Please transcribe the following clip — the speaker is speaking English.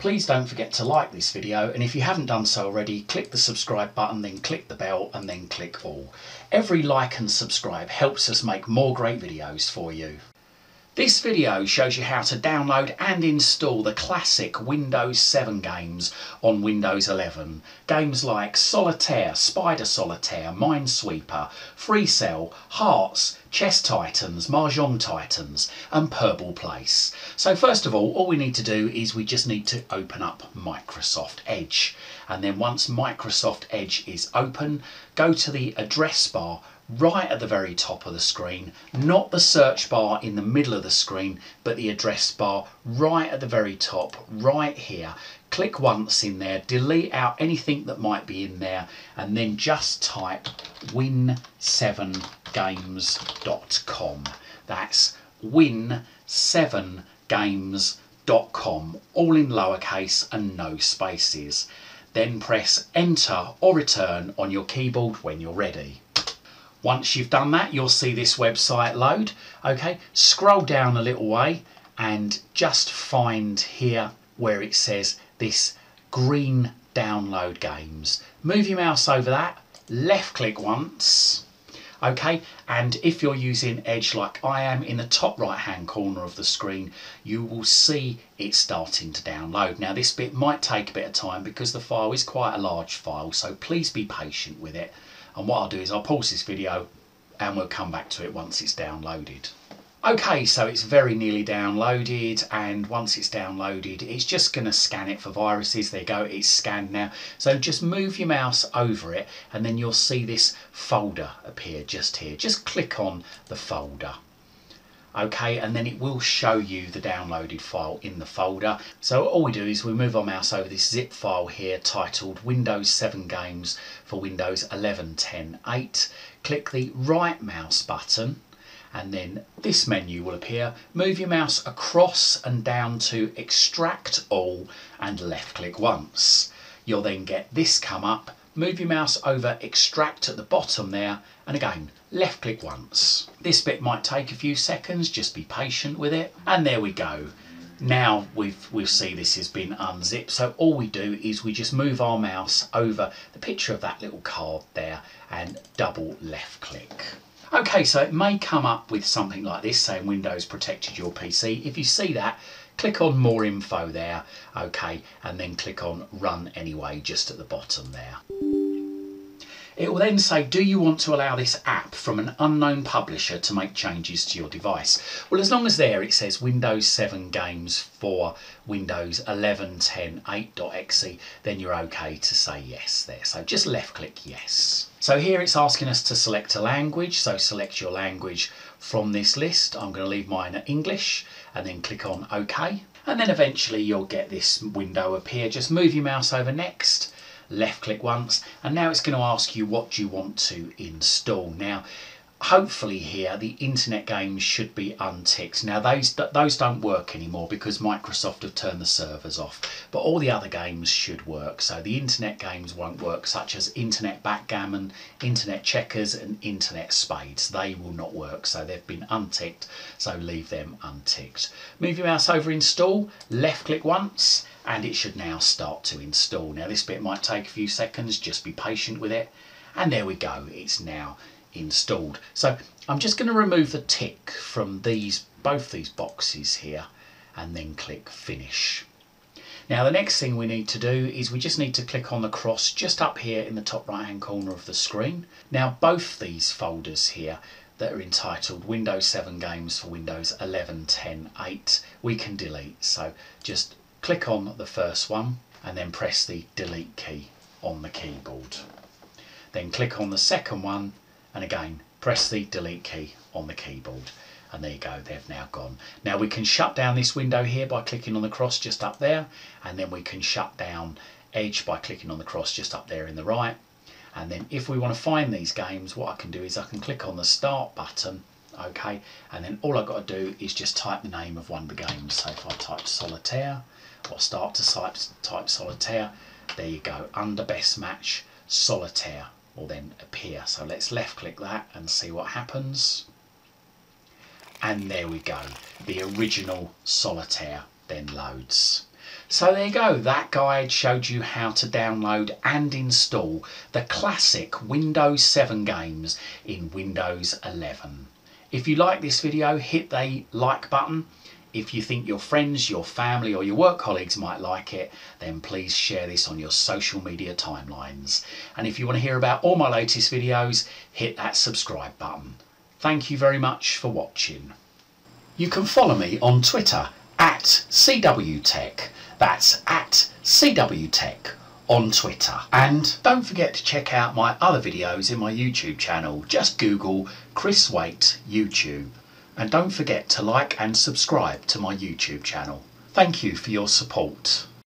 Please don't forget to like this video and if you haven't done so already, click the subscribe button, then click the bell and then click all. Every like and subscribe helps us make more great videos for you. This video shows you how to download and install the classic Windows 7 games on Windows 11. Games like Solitaire, Spider Solitaire, Minesweeper, Free Cell, Hearts, Chess Titans, Mahjong Titans and Purble Place. So first of all, all we need to do is we just need to open up Microsoft Edge. And then once Microsoft Edge is open, go to the address bar right at the very top of the screen, not the search bar in the middle of the screen, but the address bar right at the very top, right here. Click once in there, delete out anything that might be in there, and then just type win7games.com. That's win7games.com, all in lowercase and no spaces. Then press enter or return on your keyboard when you're ready. Once you've done that, you'll see this website load. Okay, scroll down a little way and just find here where it says this green download games. Move your mouse over that, left click once, okay, and if you're using Edge like I am, in the top right hand corner of the screen, you will see it starting to download. Now this bit might take a bit of time because the file is quite a large file, so please be patient with it and what I'll do is I'll pause this video and we'll come back to it once it's downloaded. Okay, so it's very nearly downloaded and once it's downloaded it's just going to scan it for viruses. There you go, it's scanned now. So just move your mouse over it and then you'll see this folder appear just here. Just click on the folder okay and then it will show you the downloaded file in the folder. So all we do is we move our mouse over this zip file here titled Windows 7 Games for Windows 11 10 8 click the right mouse button and then this menu will appear. Move your mouse across and down to extract all and left click once. You'll then get this come up move your mouse over extract at the bottom there and again left click once. This bit might take a few seconds, just be patient with it and there we go. Now we've, we'll see this has been unzipped so all we do is we just move our mouse over the picture of that little card there and double left click. Okay, so it may come up with something like this saying Windows protected your PC. If you see that, click on more info there, okay, and then click on run anyway just at the bottom there. It will then say, do you want to allow this app from an unknown publisher to make changes to your device? Well, as long as there it says Windows 7 games for Windows 11, 10, 8.exe, then you're okay to say yes there. So just left click yes. So here it's asking us to select a language. So select your language from this list. I'm going to leave mine at English and then click on OK. And then eventually you'll get this window appear. Just move your mouse over next left click once and now it's going to ask you what you want to install. Now hopefully here the internet games should be unticked. Now those those don't work anymore because Microsoft have turned the servers off. But all the other games should work. So the internet games won't work such as internet backgammon internet checkers and internet spades. They will not work. So they've been unticked. So leave them unticked. Move your mouse over install. Left click once and it should now start to install. Now this bit might take a few seconds. Just be patient with it. And there we go. It's now installed. So I'm just going to remove the tick from these both these boxes here and then click finish. Now the next thing we need to do is we just need to click on the cross just up here in the top right hand corner of the screen. Now both these folders here that are entitled Windows 7 games for Windows 11, 10, 8 we can delete. So just click on the first one and then press the delete key on the keyboard. Then click on the second one and again press the delete key on the keyboard. And there you go they've now gone. Now we can shut down this window here by clicking on the cross just up there. And then we can shut down edge by clicking on the cross just up there in the right. And then if we want to find these games what I can do is I can click on the start button okay? And then all I've got to do is just type the name of one of the games. So if I type solitaire or start to type, type solitaire there you go under best match solitaire will then appear. So let's left click that and see what happens. And there we go. The original solitaire then loads. So there you go, that guide showed you how to download and install the classic Windows 7 games in Windows 11. If you like this video, hit the like button. If you think your friends, your family or your work colleagues might like it, then please share this on your social media timelines. And if you want to hear about all my latest videos, hit that subscribe button. Thank you very much for watching. You can follow me on Twitter at CWTech. That's at CWTech on Twitter. And don't forget to check out my other videos in my YouTube channel. Just Google Chris Waite YouTube. And don't forget to like and subscribe to my YouTube channel. Thank you for your support.